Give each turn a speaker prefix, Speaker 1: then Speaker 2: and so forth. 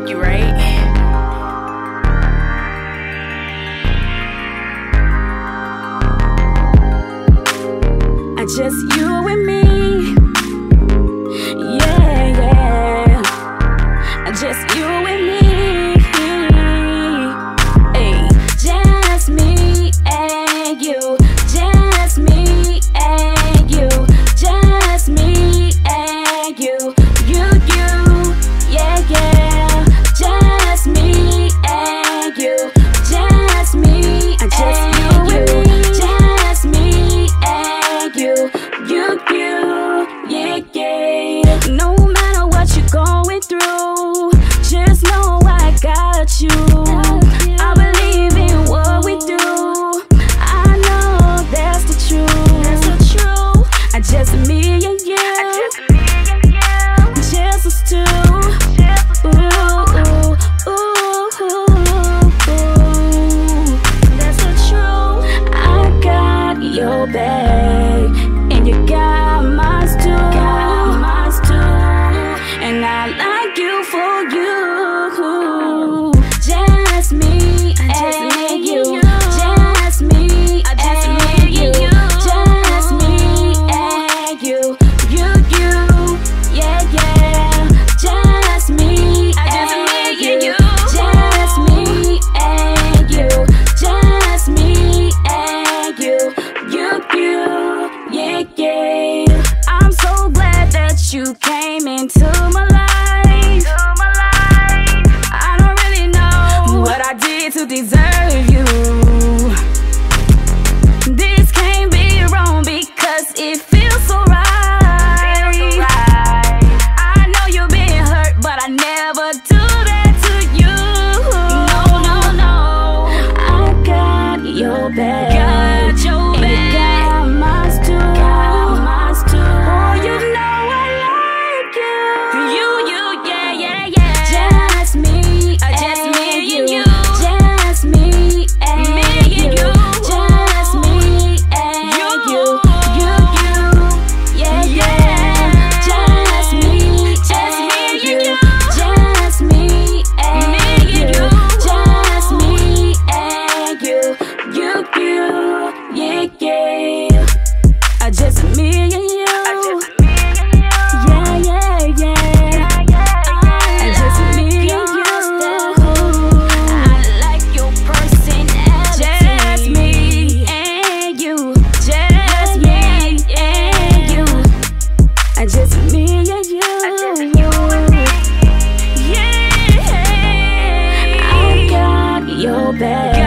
Speaker 1: like you, right?
Speaker 2: I just you and me. Just me and you. I just you and me. Yeah. I got your back.